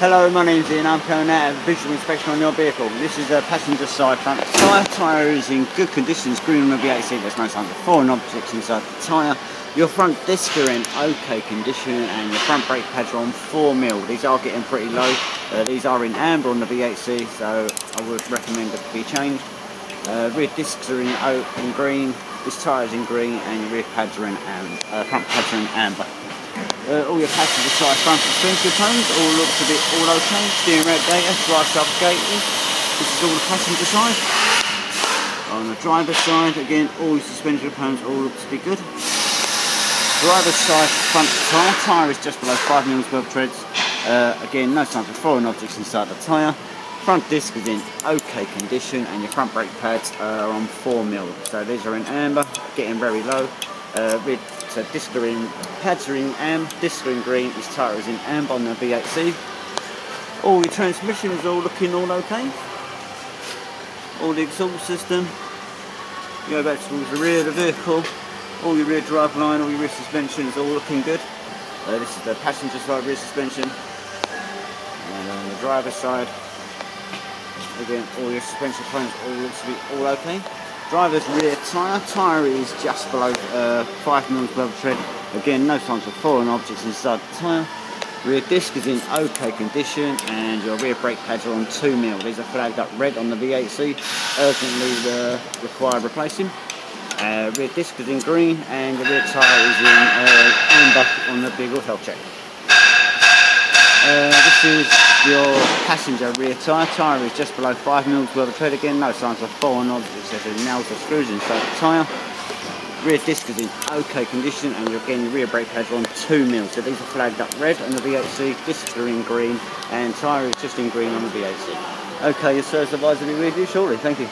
Hello, my name's Ian. I'm coming out of visual inspection on your vehicle. This is a passenger side front tyre. Tyre is in good conditions, green on the V8 There's no signs of foreign objects inside the tyre. Your front discs are in okay condition and your front brake pads are on 4mm. These are getting pretty low. Uh, these are in amber on the VHC, so I would recommend it be changed. Uh, rear discs are in and green. This tyre is in green and your rear pads are in amber. Uh, front pads are in amber. Uh, all your passenger side front suspension components all look to be all okay. Steering radiator, drive shaft subrogator. This is all the passenger side. On the driver's side, again, all your suspension components all look to be good. Driver's side front tyre. Tyre is just below 5 mm of treads. Uh, again, no signs of foreign objects inside the tyre. Front disc is in okay condition and your front brake pads are on 4 mm. So these are in amber, getting very low. Uh, rear so disc are in, pads are in amber, disc in green, this tyre is in amber on the VHC. All your transmission is all looking all okay. All the exhaust system. You go back towards the rear of the vehicle. All your rear drive line, all your rear suspension is all looking good. Uh, this is the passenger side rear suspension. And on the driver's side, again, all your suspension components all looks to be all okay. Driver's rear tyre. Tyre is just below uh, 5 mm above tread. Again, no signs of foreign objects inside the tyre. Rear disc is in okay condition and your rear brake pads are on 2 mm. These are flagged up red on the VHC. Urgently uh, require replacing. Uh, rear disc is in green and the rear tyre is in uh, amber on the vehicle health check. Uh, this is your passenger rear tyre. Tyre is just below 5 mils worth of tread again, no signs of foreign objects such as nails or screws inside the tyre. Rear disc is in okay condition and again your rear brake pads on 2 mils. So these are flagged up red on the VHC, discs are in green and tyre is just in green on the VHC. Okay, your service advisor will be with you shortly. Thank you.